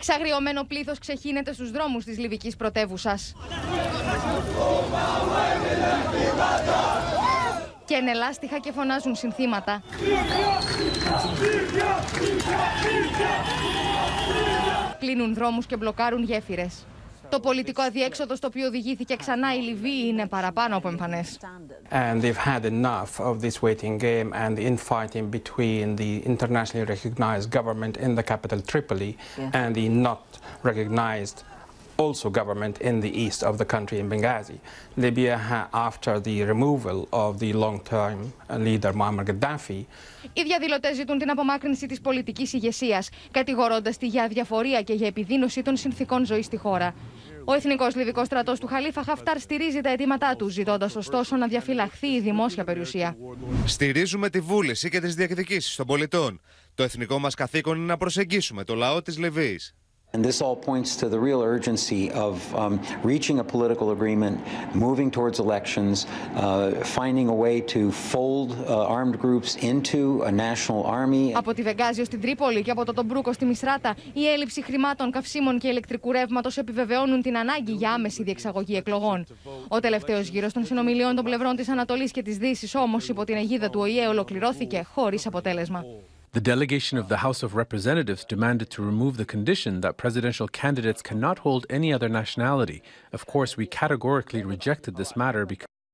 Εξαγριωμένο πλήθος ξεχύνεται στους δρόμους της Λιβικής πρωτεύουσας. Και ενελάστιχα και φωνάζουν συνθήματα. Κλείνουν δρόμους και μπλοκάρουν γέφυρες. Το πολιτικό αδιέξοδο στο οποίο οδηγήθηκε ξανά η Λιβύη είναι παραπάνω από εμφανές. And they've had enough of this waiting game and the infighting between the internationally recognized government in the capital Tripoli and the not recognized also government in the east of the country in Benghazi. Libya, ha- after the removal of the long-term leader Muammar Gaddafi, Οι διαδηλωτέ ζητούν την απομάκρυνση τη πολιτική ηγεσία, κατηγορώντα τη για αδιαφορία και για επιδείνωση των συνθήκων ζωή στη χώρα. Ο Εθνικός Λιβικός Στρατός του Χαλίφα Χαφτάρ στηρίζει τα αιτήματά του, ζητώντας ωστόσο να διαφυλαχθεί η δημόσια περιουσία. Στηρίζουμε τη βούληση και τις διεκδικήσεις των πολιτών. Το εθνικό μας καθήκον είναι να προσεγγίσουμε το λαό της Λιβύης. And this all points to the real urgency of um, reaching a political agreement, moving towards elections, uh, finding a way to fold uh, armed groups into a national army. Από τη Βεγγάζιο στην Τρίπολη και από το Τομπρούκο στη Μισράτα, η έλλειψη χρημάτων, καυσίμων και ηλεκτρικού ρεύματο επιβεβαιώνουν την ανάγκη για άμεση διεξαγωγή εκλογών. Ο τελευταίος γύρος των συνομιλιών των πλευρών της Ανατολής και της Δύσης όμως υπό την αιγίδα του ΟΗΕ ολοκληρώθηκε χωρίς αποτέλεσμα. The delegation of the House of Representatives demanded to remove the condition that presidential candidates cannot hold any other nationality. Of course, we categorically rejected this matter because